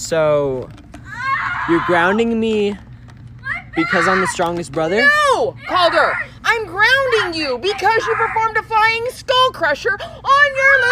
So you're grounding me because I'm the strongest brother? No, Calder, I'm grounding you because you performed a flying skull crusher on your little.